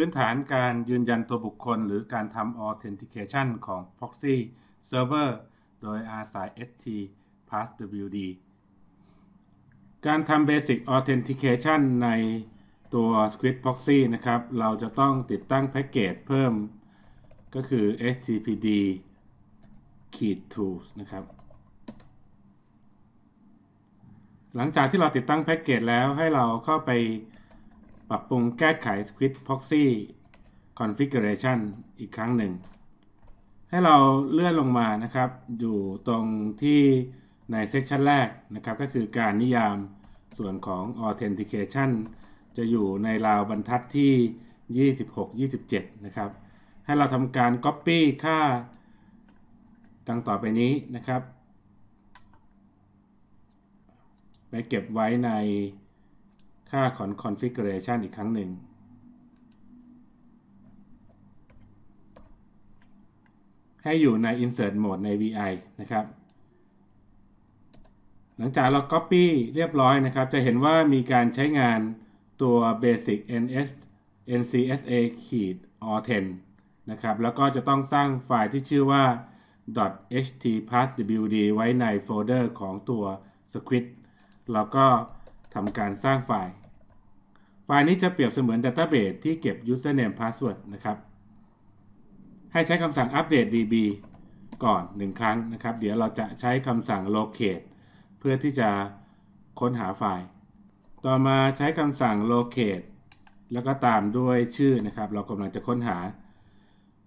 พื้นฐานการยืนยันตัวบุคคล หรือการทำ Authentication ของ Proxy Server โดยอาศัย ST PassWD การทำ Basic Authentication ในตัว Squid Proxy นะครับ เราจะต้องติดตั้งแพ็กเกจเพิ่มก็คือ httpd tools นะครับ หลังจากที่เราติดตั้งแพ็กเกจแล้วให้เราเข้าไป ปรับปรุงแก้ไข Squid Proxy Configuration อีกครั้งหนึ่ง ให้เราเลื่อนลงมานะครับ อยู่ตรงที่ในเซสชันแรกนะครับ ก็คือการนิยามส่วนของ Authentication จะอยู่ในราวบรรทัดที่ 26-27 นะครับ ให้เราทำการ Copy ค่า ดังต่อไปนี้นะครับ ไปเก็บไว้ใน ค่าของ configuration อีกครั้งหนึ่ง ให้อยู่ใน insert mode ใน vi นะครับ หลังจากเรา copy เรียบร้อยนะครับ จะเห็นว่ามีการใช้งานตัว basic ns ncsa ขีด or10 นะครับ แล้วก็จะต้องสร้างไฟล์ที่ชื่อว่า .htpasswd ไว้ในโฟลเดอร์ของตัว script แล้วก็ ทำการสร้างไฟล์ ไฟล์นี้จะเปรียบเสมือน Database ที่เก็บ username password นะครับ ให้ใช้คำสั่ง update db ก่อน 1 ครั้งนะครับ เดี๋ยวเราจะใช้คำสั่ง locate เพื่อที่จะค้นหาไฟล์ ต่อมาใช้คำสั่ง locate แล้วก็ตามด้วยชื่อนะครับ เรากำลังจะค้นหา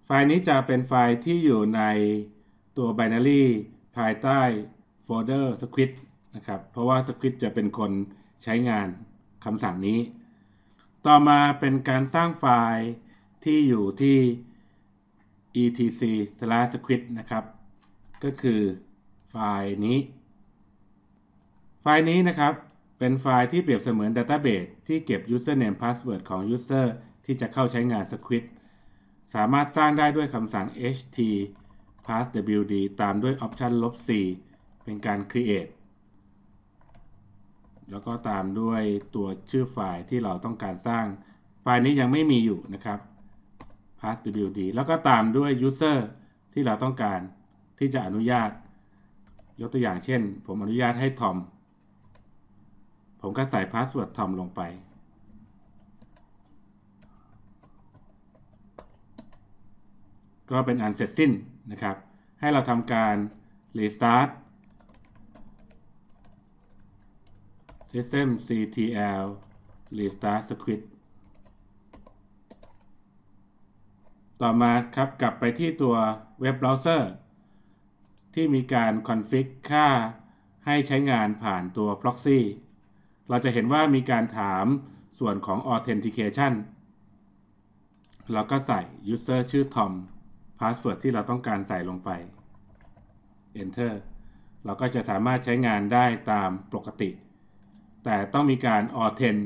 ไฟล์นี้จะเป็นไฟล์ที่อยู่ในตัว binary ภายใต้โฟลเดอร์ squid นะครับ เพราะว่า squid จะเป็นคน ใช้งานคำสั่งนี้ ต่อมาเป็นการสร้างไฟล์ที่อยู่ที่ etc/squid นะครับ ก็คือไฟล์นี้ ไฟล์นี้นะครับเป็นไฟล์ที่เปรียบเสมือน Database ที่เก็บ username password ของ user ที่จะเข้าใช้งาน script สามารถสร้างได้ด้วยคำสั่ง ht passwd ตามด้วย option ลบ c เป็นการ create แล้วก็ตามด้วยตัวชื่อไฟล์ที่เราต้องการสร้าง ไฟล์นี้ยังไม่มีอยู่นะครับ passwd แล้วก็ตามด้วย user ที่เราต้องการที่จะอนุญาต ยกตัวอย่างเช่น ผมอนุญาตให้ทอม ผมก็ใส่ password ทอมลงไป ก็เป็นอันเสร็จสิ้นนะครับ ให้เราทำการ restart system ctl restart script ต่อมาครับกลับไปที่ตัวเว็บเบราว์เซอร์ ที่มีการคอนฟิกค่าให้ใช้งานผ่านตัว proxy เราจะเห็นว่ามีการถามส่วนของ authentication เราก็ใส่ user ชื่อ tom password ที่เราต้องการใส่ลงไป enter เราก็จะสามารถใช้งานได้ตามปกติ แต่ต้องมีการ authent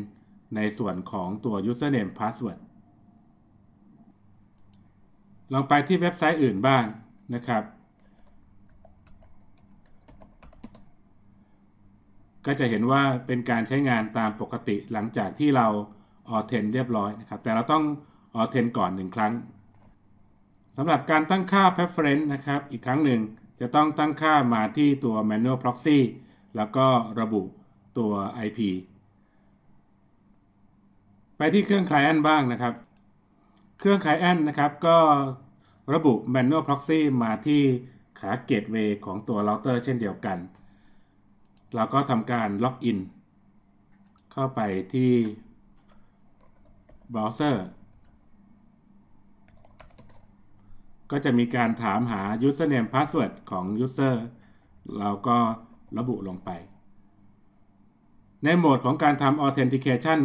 ในส่วนของตัว username password ลองไปที่เว็บไซต์อื่นบ้างนะครับ ก็จะเห็นว่าเป็นการใช้งานตามปกติหลังจากที่เราออเทนเรียบร้อยนะครับ แต่เราต้องออเทนก่อนหนึ่งครั้งสำหรับการตั้งค่า preference นะครับ อีกครั้งหนึ่งจะต้องตั้งค่ามาที่ตัว manual proxy แล้วก็ระบุ ตัว IP ไปที่เครื่อง client บ้างนะครับ เครื่อง client นะครับก็ระบุ manual proxy มาที่ขา gateway ของตัว router เช่นเดียวกัน เราก็ทำการล็อกอินเข้าไปที่ browser ก็จะมีการถามหา username password ของ user เราก็ระบุลงไป ในโหมดของการทำ authentication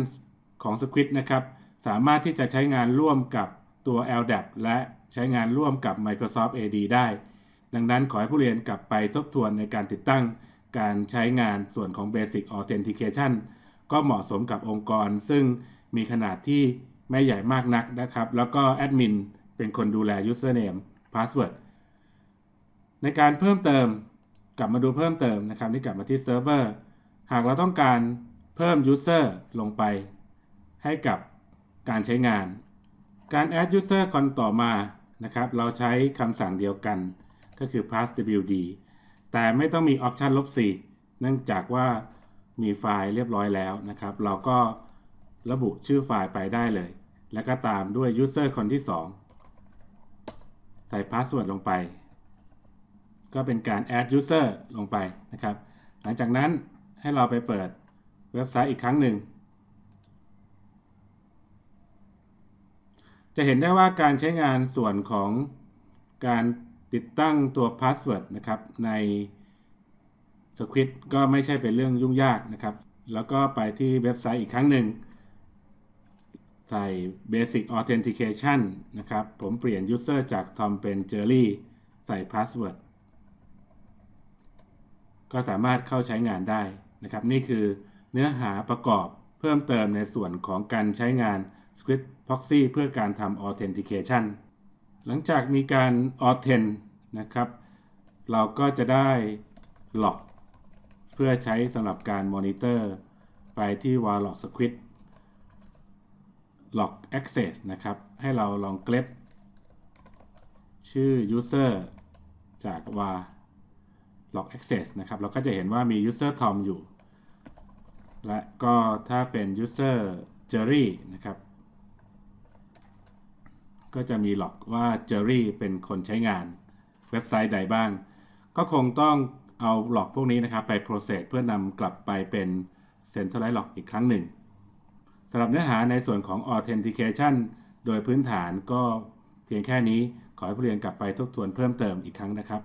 ของ Squid นะครับ สามารถที่จะใช้งานร่วมกับตัว LDAP และใช้งานร่วมกับ Microsoft AD ได้ ดังนั้นขอให้ผู้เรียนกลับไปทบทวนในการติดตั้ง การใช้งานส่วนของ Basic Authentication ก็เหมาะสมกับองค์กร ซึ่งมีขนาดที่ไม่ใหญ่มากนักนะครับ แล้วก็แอดมินเป็นคนดูแล username password ในการเพิ่มเติมกลับมาดูเพิ่มเติมนะครับ นี่กลับมาที่เซิร์ฟเวอร์ หากเราต้องการเพิ่ม user ลงไป ให้กับการใช้งาน การ add user คนต่อมานะครับ เราใช้คำสั่งเดียวกัน ก็คือ passwd แต่ไม่ต้องมี option ลบ4เนื่องจากว่ามีไฟล์เรียบร้อยแล้วนะครับ เราก็ระบุชื่อไฟล์ไปได้เลย แล้วก็ตามด้วย user คนที่ 2 ใส่ password ลงไป ก็เป็นการ add user ลงไปนะครับ หลังจากนั้น ให้เราไปเปิดเว็บไซต์อีกครั้งหนึ่ง จะเห็นได้ว่าการใช้งานส่วนของการติดตั้งตัว password นะครับใน Squid ก็ไม่ใช่เป็นเรื่องยุ่งยากนะครับ แล้วก็ไปที่เว็บไซต์อีกครั้งหนึ่ง ใส่ Basic Authentication นะครับ ผมเปลี่ยน User จาก Tom เป็น Jerry ใส่ Password ก็สามารถเข้าใช้งานได้ นะครับนี่คือเนื้อหาประกอบเพิ่มเติมในส่วนของการใช้งาน Squid Proxy เพื่อการทำ Authentication หลังจากมีการ Authent นะครับ เราก็จะได้ล็อกเพื่อใช้สำหรับการมอนิเตอร์ไปที่ Warlock Squid Log Access นะครับ ให้เราลองเกล็ดชื่อ User จาก var log access นะครับ เราก็จะเห็นว่ามี user tom อยู่ และก็ถ้าเป็น user jerry นะครับ ก็จะมีหลอกว่า Jerry เป็นคนใช้งานเว็บไซต์ใดบ้าง ก็คงต้องเอาหลอกพวกนี้นะครับ ไป process เพื่อนำกลับไปเป็น centralized log อีกครั้งหนึ่งสำหรับเนื้อหาในส่วนของ authentication โดยพื้นฐานก็เพียงแค่นี้ขอให้ผู้เรียนกลับไปทบทวนเพิ่มเติมอีกครั้งนะครับ